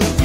to